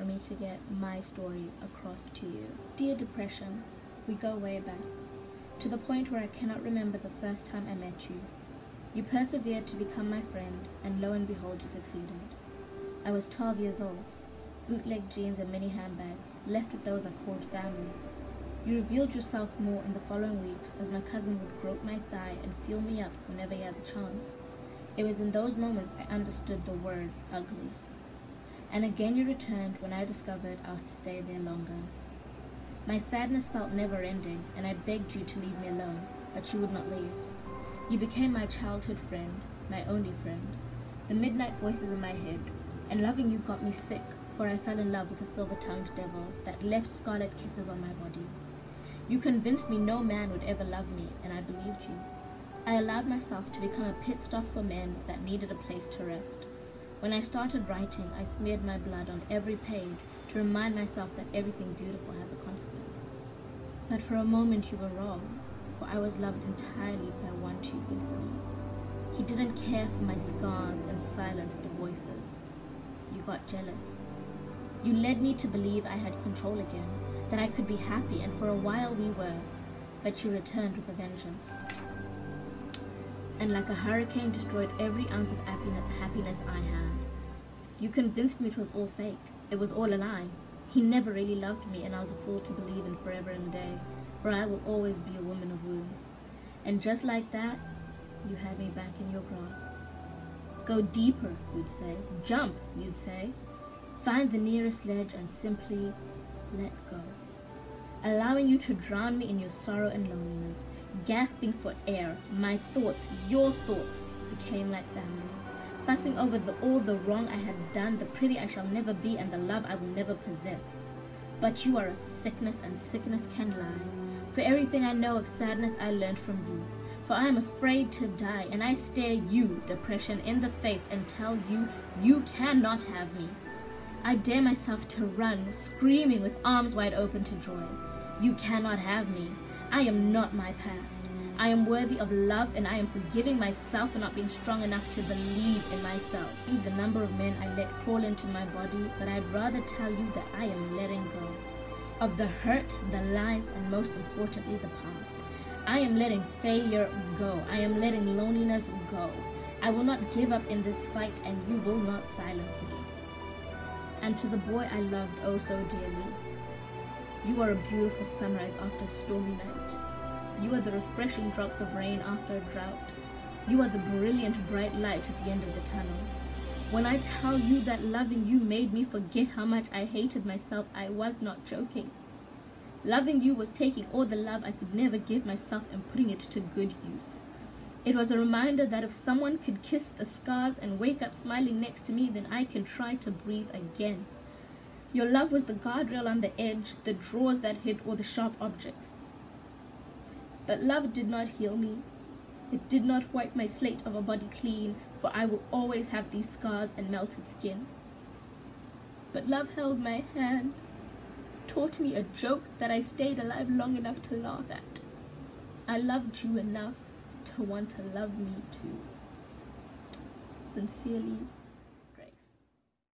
for me to get my story across to you. Dear Depression, we go way back, to the point where I cannot remember the first time I met you. You persevered to become my friend, and lo and behold, you succeeded. I was 12 years old, bootleg jeans and mini handbags, left with those I called family. You revealed yourself more in the following weeks as my cousin would grope my thigh and feel me up whenever he had the chance. It was in those moments I understood the word ugly. And again you returned when I discovered I was to stay there longer. My sadness felt never ending, and I begged you to leave me alone, but you would not leave. You became my childhood friend, my only friend, the midnight voices in my head, and loving you got me sick, for I fell in love with a silver-tongued devil that left scarlet kisses on my body. You convinced me no man would ever love me, and I believed you. I allowed myself to become a pit stop for men that needed a place to rest. When I started writing, I smeared my blood on every page to remind myself that everything beautiful has a consequence. But for a moment you were wrong, for I was loved entirely by one too good for me. He didn't care for my scars and silenced the voices. You got jealous. You led me to believe I had control again, that I could be happy, and for a while we were, but you returned with a vengeance. And like a hurricane destroyed every ounce of happiness I had. You convinced me it was all fake, it was all a lie. He never really loved me, and I was a fool to believe in forever and a day, for I will always be a woman of wounds. And just like that, you had me back in your grasp. Go deeper, you'd say. Jump, you'd say. Find the nearest ledge and simply let go. Allowing you to drown me in your sorrow and loneliness, gasping for air, my thoughts, your thoughts, became like family. Fussing over the, all the wrong I had done, the pretty I shall never be, and the love I will never possess. But you are a sickness, and sickness can lie. For everything I know of sadness I learned from you. For I am afraid to die, and I stare you, depression, in the face and tell you, you cannot have me. I dare myself to run, screaming with arms wide open to joy. You cannot have me. I am not my past. I am worthy of love and I am forgiving myself for not being strong enough to believe in myself. The number of men I let crawl into my body, but I'd rather tell you that I am letting go. Of the hurt, the lies, and most importantly, the past. I am letting failure go. I am letting loneliness go. I will not give up in this fight and you will not silence me. And to the boy I loved oh so dearly, you are a beautiful sunrise after a stormy night. You are the refreshing drops of rain after a drought. You are the brilliant bright light at the end of the tunnel. When I tell you that loving you made me forget how much I hated myself, I was not joking. Loving you was taking all the love I could never give myself and putting it to good use. It was a reminder that if someone could kiss the scars and wake up smiling next to me, then I can try to breathe again. Your love was the guardrail on the edge, the drawers that hid all the sharp objects. But love did not heal me. It did not wipe my slate of a body clean, for I will always have these scars and melted skin. But love held my hand, taught me a joke that I stayed alive long enough to laugh at. I loved you enough to want to love me too. Sincerely,